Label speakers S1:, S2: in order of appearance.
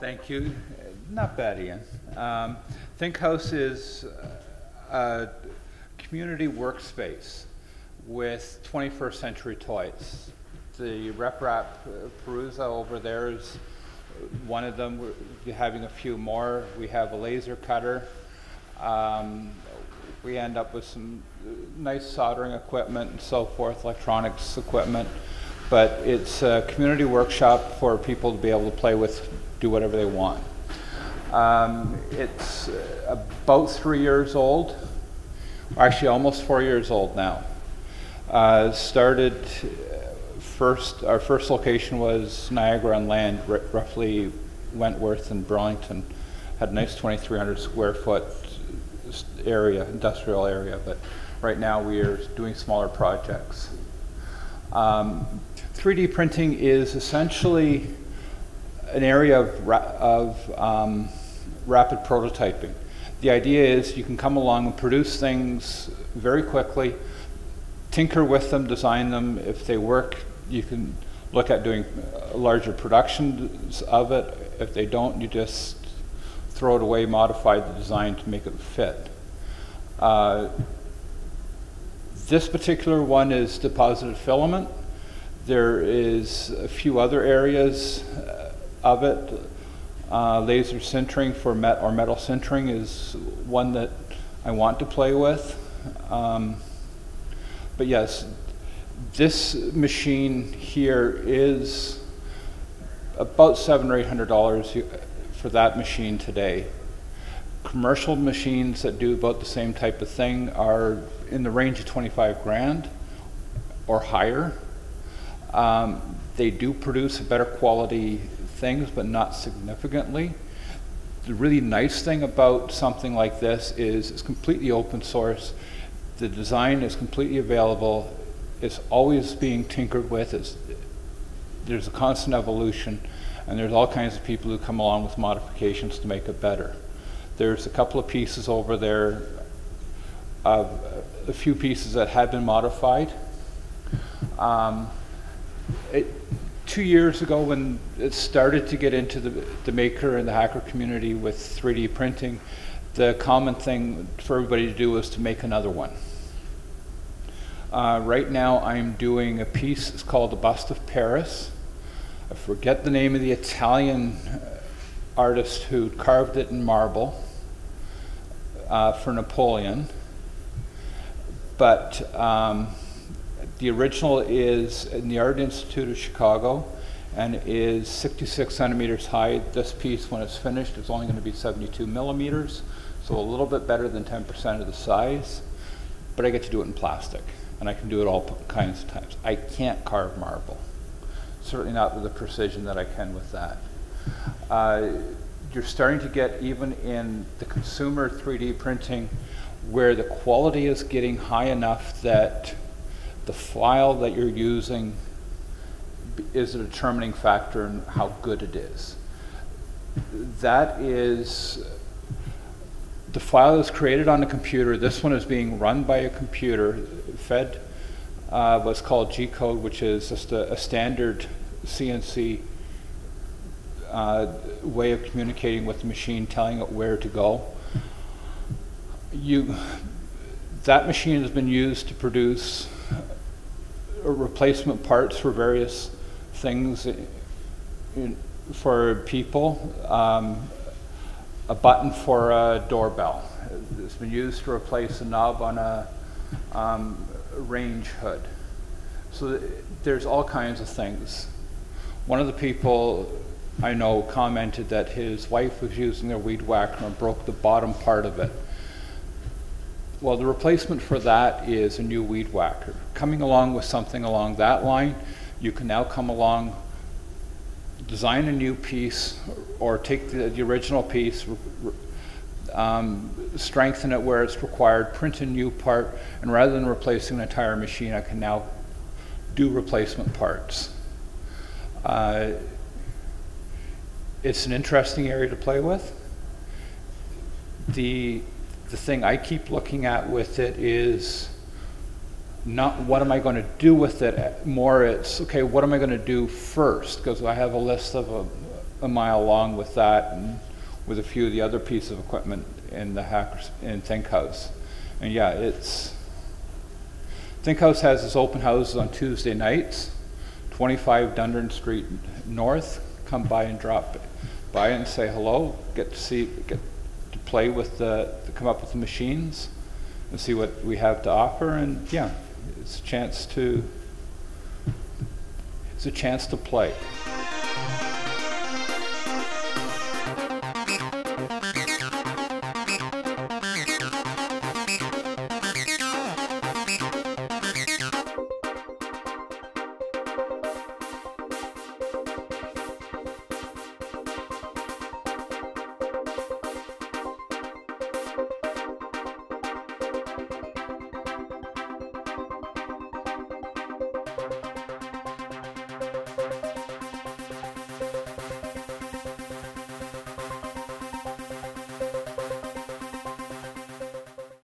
S1: Thank you. Not bad, Ian. Um, ThinkHaus is a community workspace with 21st century toys. The RepRap uh, Prusa over there is one of them. We're having a few more. We have a laser cutter. Um, we end up with some uh, nice soldering equipment and so forth, electronics equipment. But it's a community workshop for people to be able to play with, do whatever they want. Um, it's about three years old, actually almost four years old now. Uh, started first, our first location was Niagara on land, roughly Wentworth and Burlington. Had a nice 2,300 square foot area, industrial area, but right now we are doing smaller projects. Um, 3D printing is essentially an area of, ra- of um, rapid prototyping. The idea is you can come along and produce things very quickly, tinker with them, design them. If they work, you can look at doing uh, larger productions of it. If they don't, you just throw it away, modify the design to make it fit. Uh, this particular one is deposited filament. There is a few other areas of it. Uh, laser sintering for met or metal sintering is one that I want to play with. Um, but yes, this machine here is about seven or eight hundred dollars for that machine today. Commercial machines that do about the same type of thing are in the range of 25 grand or higher. Um, they do produce a better quality things, but not significantly. The really nice thing about something like this is it's completely open source. The design is completely available. It's always being tinkered with. It's, there's a constant evolution, and there's all kinds of people who come along with modifications to make it better. There's a couple of pieces over there, a few pieces that have been modified. Um, it, two years ago, when it started to get into the, the maker and the hacker community with 3D printing, the common thing for everybody to do was to make another one. Uh, right now, I'm doing a piece. It's called the Bust of Paris. I forget the name of the Italian artist who carved it in marble uh, for Napoleon. But um, the original is in the Art Institute of Chicago and is 66 centimeters high. This piece, when it's finished, is only going to be 72 millimeters, so a little bit better than 10% of the size. But I get to do it in plastic, and I can do it all kinds of times. I can't carve marble, certainly not with the precision that I can with that. Uh, you're starting to get even in the consumer 3D printing where the quality is getting high enough that the file that you're using is a determining factor in how good it is. That is the file is created on a computer. This one is being run by a computer, fed uh, what's called G code, which is just a, a standard CNC uh, way of communicating with the machine, telling it where to go. You, that machine has been used to produce replacement parts for various things in, for people. Um, a button for a doorbell. It's been used to replace a knob on a um, range hood. So th there's all kinds of things. One of the people I know commented that his wife was using their weed whacker and broke the bottom part of it. Well, the replacement for that is a new weed whacker. Coming along with something along that line, you can now come along, design a new piece, or take the, the original piece, um, strengthen it where it's required, print a new part, and rather than replacing an entire machine, I can now do replacement parts. Uh, it's an interesting area to play with. The the thing I keep looking at with it is not what am I going to do with it, more it's, okay, what am I going to do first? Because I have a list of a, a mile long with that and with a few of the other pieces of equipment in the hackers, in ThinkHaus. And yeah, it's, ThinkHaus has its open houses on Tuesday nights, 25 Dundurn Street North. Come by and drop by and say hello, get to see, get play with the, come up with the machines and see what we have to offer. And yeah, it's a chance to, it's a chance to play.